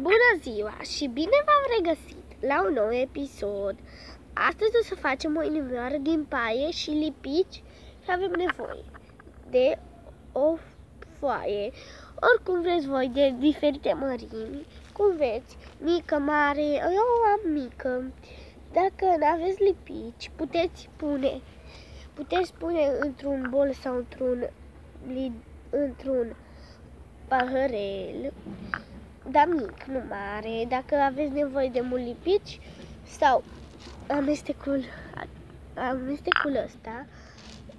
Bună ziua și bine v-am regăsit la un nou episod. Astăzi o să facem o inimioară din paie și lipici și avem nevoie de o foaie, oricum vreți voi, de diferite mărimi, cum veți, mică, mare, eu am mică. Dacă nu aveți lipici, puteți pune, puteți pune într-un bol sau într-un într-un paharel dar mic, nu mare. Dacă aveți nevoie de mult lipici sau amestecul, amestecul ăsta,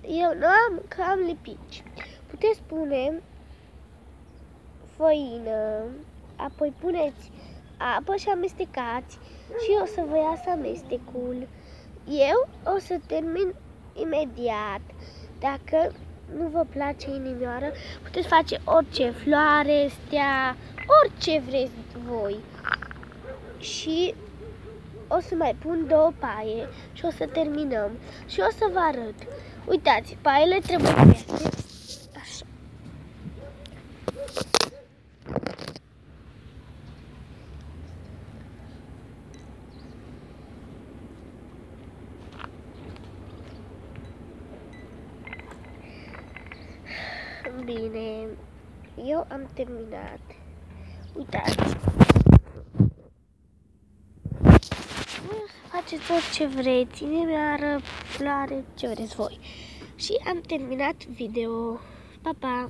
eu nu am, că am lipici. Puteți pune făină, apoi puneți apă și amestecați și o să vă iasă amestecul. Eu o să termin imediat. Dacă nu vă place inimioară, puteți face orice, floare, stea, orice vreți voi. Și o să mai pun două paie și o să terminăm. Și o să vă arăt. Uitați, paiele trebuie puse. Așa. Bine, eu am terminat. Uitați. Faceți orice vreți, inimioară, floare, ce vreți voi. Și am terminat video. Pa, pa!